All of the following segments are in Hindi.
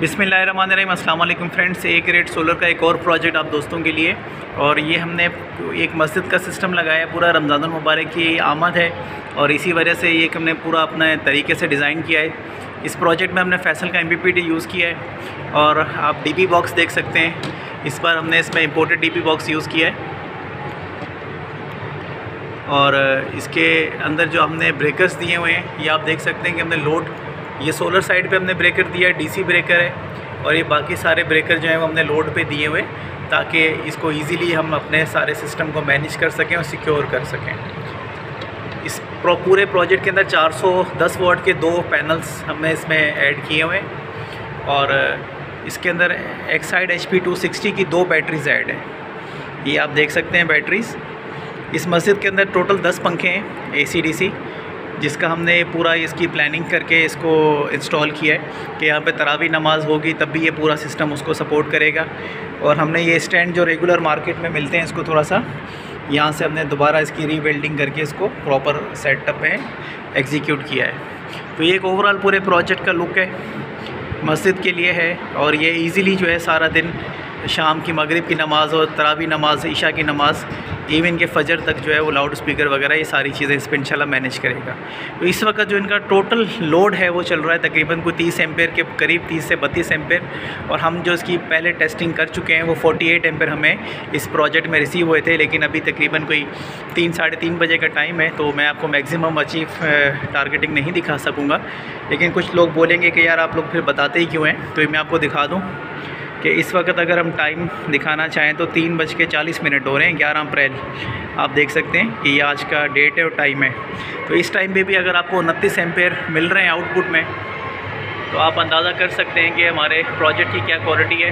बिसमीम अल्लाम फ्रेंड्स, एक रेट सोलर का एक और प्रोजेक्ट आप दोस्तों के लिए। और ये हमने एक मस्जिद का सिस्टम लगाया, पूरा रमज़ान मुबारक की आमद है। और इसी वजह से ये हमने पूरा अपने तरीके से डिज़ाइन किया है। इस प्रोजेक्ट में हमने फैसल का एम यूज़ किया है। और आप डीपी बॉक्स देख सकते हैं। इस बार हमने इसमें इम्पोर्टेड डी बॉक्स यूज़ किया है। और इसके अंदर जो हमने ब्रेकर्स दिए हुए हैं, ये आप देख सकते हैं कि हमने लोड ये सोलर साइड पे हमने ब्रेकर दिया है डीसी ब्रेकर है और ये बाकी सारे ब्रेकर जो हैं वो हमने लोड पे दिए हुए ताकि इसको इजीली हम अपने सारे सिस्टम को मैनेज कर सकें और सिक्योर कर सकें। इस प्रो, पूरे प्रोजेक्ट के अंदर 410 वॉट के दो पैनल्स हमने इसमें ऐड किए हुए हैं और इसके अंदर एक्साइड एच पी की दो बैटरीज ऐड हैं। ये आप देख सकते हैं बैटरीज़ इस मस्जिद के अंदर टोटल 10 पंखे हैं ए सी डी सी जिसका हमने पूरा इसकी प्लानिंग करके इसको इंस्टॉल किया है कि यहाँ पे तरावी नमाज़ होगी, तब भी ये पूरा सिस्टम उसको सपोर्ट करेगा। और हमने ये स्टैंड जो रेगुलर मार्केट में मिलते हैं, इसको थोड़ा सा यहाँ से हमने दोबारा इसकी रीवेल्डिंग करके इसको प्रॉपर सेटअप में एग्जीक्यूट किया है। तो ये एक ओवरऑल पूरे प्रोजेक्ट का लुक है, मस्जिद के लिए है, और ये ईज़िली जो है सारा दिन शाम की मगरिब की नमाज़ और तरावी नमाज़, ईशा की नमाज़ इवन के फजर तक जो है वो लाउड स्पीकर वगैरह, ये सारी चीज़ें इस पर इंशाल्लाह मैनेज करेगा। तो इस वक्त जो इनका टोटल लोड है, वो चल रहा है तकरीबन कोई तीस एम्पेयर के करीब, तीस से बत्तीस एम्पेयर और हम जो इसकी पहले टेस्टिंग कर चुके हैं, वो फोर्टी एट हमें इस प्रोजेक्ट में रिसीव हुए थे, लेकिन अभी तकरीबन कोई तीन, साढ़े तीन बजे का टाइम है तो मैं आपको मैक्सिमम अचीव टारगेटिंग नहीं दिखा सकूँगा। लेकिन कुछ लोग बोलेंगे कि यार आप लोग फिर बताते ही क्यों हैं? तो मैं आपको दिखा दूँ। कि इस वक्त अगर हम टाइम दिखाना चाहें तो तीन बज के चालीस मिनट हो रहे हैं, ग्यारह अप्रैल। आप देख सकते हैं कि ये आज का डेट है और टाइम है। तो इस टाइम पे भी अगर आपको उनतीस एम्पेयर मिल रहे हैं आउटपुट में तो आप अंदाज़ा कर सकते हैं कि हमारे प्रोजेक्ट की क्या क्वालिटी है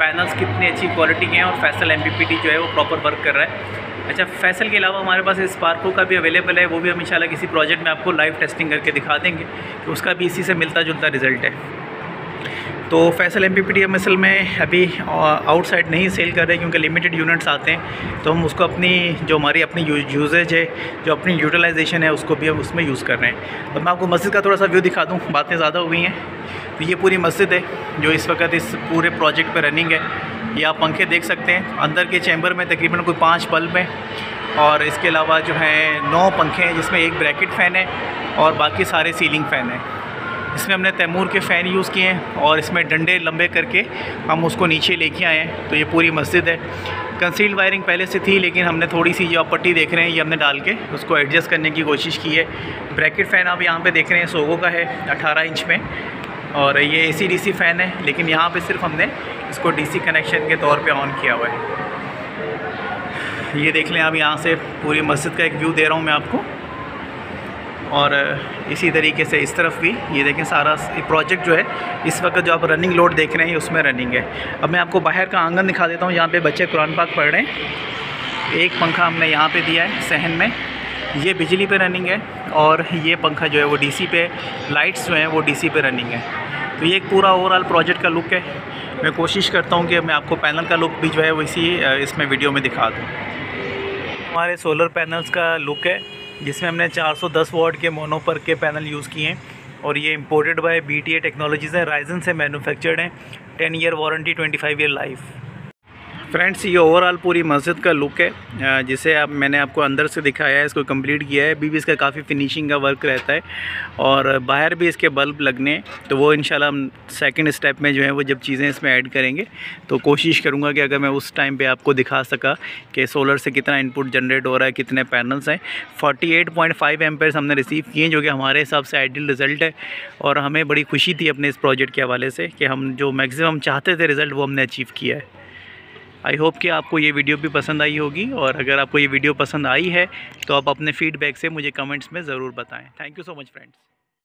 पैनल्स कितनी अच्छी क्वालिटी के हैं और फैसल एमपीपीटी जो है वो प्रॉपर वर्क कर रहा है। अच्छा फैसल के अलावा हमारे पास स्पार्को का भी अवेलेबल है, वो भी हम इंशाल्लाह किसी प्रोजेक्ट में आपको लाइव टेस्टिंग करके दिखा देंगे तो उसका भी इसी से मिलता जुलता रिज़ल्ट है। तो फैसल एम पी असल में अभी आउटसाइड नहीं सेल कर रहे क्योंकि लिमिटेड यूनिट्स आते हैं। तो हम उसको अपनी, जो हमारी अपनी यूजेज है, जो अपनी यूटिलाइजेशन है, उसको भी हम उसमें यूज़ कर रहे हैं। तो मैं आपको मस्जिद का थोड़ा सा व्यू दिखा दूँ, बातें ज़्यादा हो गई हैं। तो ये पूरी मस्जिद है, जो इस वक्त इस पूरे प्रोजेक्ट पर रनिंग है। ये आप पंखे देख सकते हैं, अंदर के चैम्बर में तकरीबन कोई पाँच बल्ब हैं। और इसके अलावा जो है, नौ पंखे हैं, जिसमें एक ब्रैकेट फ़ैन है और बाकी सारे सीलिंग फ़ैन हैं। इसमें हमने तैमूर के फ़ैन यूज़ किए हैं और इसमें डंडे लंबे करके हम उसको नीचे लेके आए हैं। तो ये पूरी मस्जिद है। कंसील्ड वायरिंग पहले से थी, लेकिन हमने थोड़ी सी जो पट्टी देख रहे हैं, ये हमने डाल के उसको एडजस्ट करने की कोशिश की है। ब्रैकेट फ़ैन आप यहाँ पे देख रहे हैं, सोगो का है 18 इंच में। और ये ए सी फ़ैन है, लेकिन यहाँ पे सिर्फ़ हमने इसको डीसी कनेक्शन के तौर पर ऑन किया हुआ है। ये देख लें आप यहाँ से पूरी मस्जिद का एक व्यू दे रहा हूँ मैं आपको। और इसी तरीके से इस तरफ़ भी। ये देखें सारा प्रोजेक्ट जो है, इस वक्त जो आप रनिंग लोड देख रहे हैं उसमें रनिंग है। अब मैं आपको बाहर का आँगन दिखा देता हूँ, यहाँ पे बच्चे कुरान पाक पढ़ रहे हैं। एक पंखा हमने यहाँ पे दिया है, सहन में। ये बिजली पे रनिंग है और ये पंखा जो है, वो डीसी पे लाइट्स जो हैं, वो डीसी पे रनिंग है। तो ये एक पूरा ओवरऑल प्रोजेक्ट का लुक है। मैं कोशिश करता हूँ कि मैं आपको पैनल का लुक भी जो है, वो इसी इसमें वीडियो में दिखा दूँ। हमारे सोलर पैनल्स का लुक है। जिसमें हमने 410 वॉट के मोनोपर के पैनल यूज़ किए हैं। और ये imported by B T technologies हैं राइजन से मैनुफेक्चर्ड हैं ten year warranty 25 year life friends ये ओवरऑल पूरी मस्जिद का लुक है जिसे आप मैंने आपको अंदर से दिखाया है, इसको कंप्लीट किया है। अभी भी इसका काफ़ी फिनिशिंग का वर्क रहता है और बाहर भी इसके बल्ब लगने तो वो इंशाल्लाह हम सेकंड स्टेप में जो है वो जब चीज़ें इसमें ऐड करेंगे तो कोशिश करूँगा कि अगर मैं उस टाइम पर आपको दिखा सका कि सोलर से कितना इनपुट जनरेट हो रहा है, कितने पैनल्स हैं। फोर्टी एट पॉइंट फाइव हमने रिसीव किए जो कि हमारे हिसाब से आइडियल रिज़ल्ट है और हमें बड़ी खुशी थी अपने इस प्रोजेक्ट के हवाले से कि हम जो मैक्सिमम चाहते थे रिज़ल्ट वो हमने अचीव किया है। आई होप कि आपको ये वीडियो भी पसंद आई होगी और अगर आपको ये वीडियो पसंद आई है तो आप अपने फीडबैक से मुझे कमेंट्स में ज़रूर बताएँ। Thank you so much friends